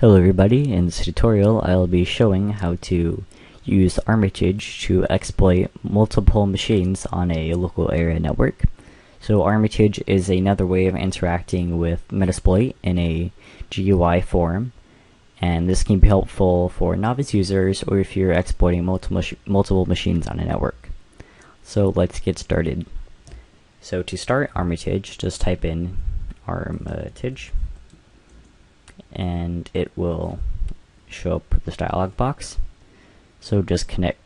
Hello everybody, in this tutorial I'll be showing how to use Armitage to exploit multiple machines on a local area network. So Armitage is another way of interacting with Metasploit in a GUI form and this can be helpful for novice users or if you're exploiting multiple, multiple machines on a network. So let's get started. So to start Armitage, just type in Armitage and it will show up this dialog box. So just connect,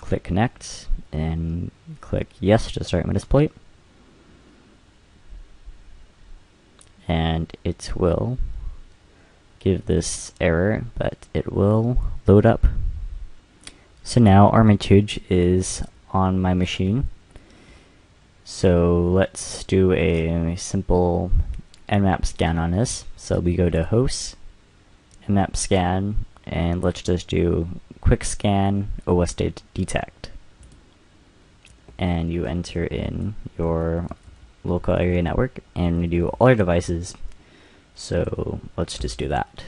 click connect, and click yes to start my display. And it will give this error, but it will load up. So now Armitage is on my machine. So let's do a simple nmap scan on this. So we go to host, nmap scan, and let's just do quick scan OS detect. And you enter in your local area network and we do all your devices. So let's just do that.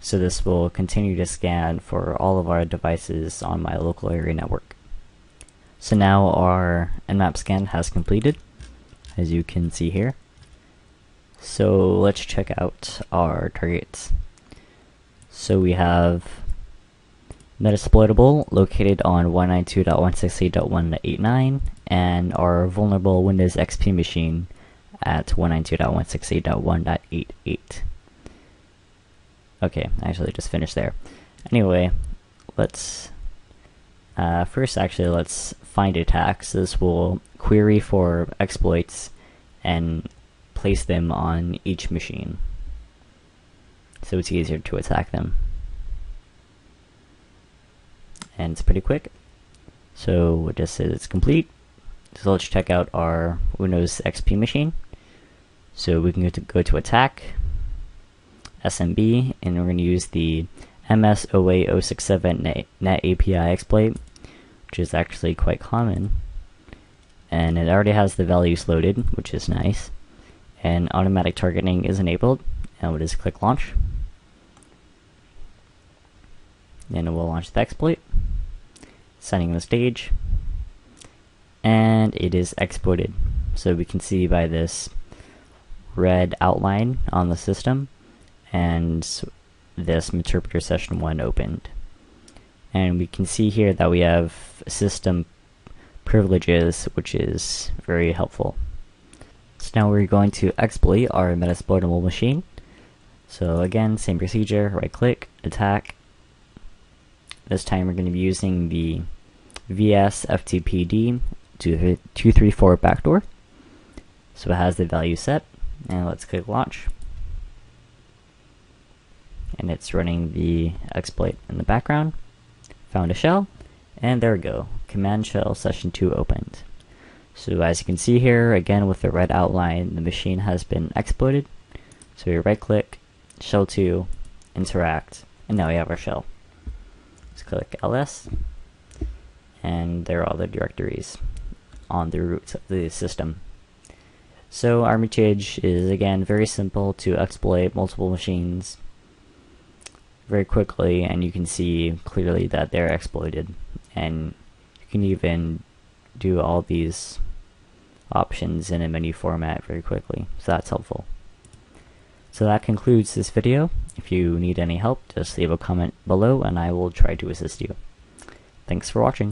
So this will continue to scan for all of our devices on my local area network. So now our nmap scan has completed as you can see here. So let's check out our targets. So we have Metasploitable located on 192.168.189 and our vulnerable Windows XP machine at 192.168.1.88. Okay, I actually just finished there. Anyway, let's uh, first actually let's find attacks. This will query for exploits and place them on each machine. So it's easier to attack them. And it's pretty quick. So it just says it's complete. So let's check out our Windows XP machine. So we can go to, go to attack SMB and we're going to use the MS08067 net, API exploit which is actually quite common and it already has the values loaded, which is nice. And automatic targeting is enabled, and we'll just click launch. And it will launch the exploit, setting the stage, and it is exploited. So we can see by this red outline on the system, and this interpreter session 1 opened. And we can see here that we have system privileges, which is very helpful. So now we're going to exploit our Metasploitable machine. So again, same procedure, right click, attack. This time we're going to be using the VS FTPD 234 backdoor. So it has the value set, and let's click launch. And it's running the exploit in the background. Found a shell, and there we go, command shell session 2 opened. So as you can see here, again with the red outline, the machine has been exploited. So we right click, shell 2, interact, and now we have our shell. Let's click ls, and there are all the directories on the roots of the system. So Armitage is again very simple to exploit multiple machines very quickly and you can see clearly that they're exploited and you can even do all these options in a menu format very quickly. So that's helpful. So that concludes this video. If you need any help just leave a comment below and I will try to assist you. Thanks for watching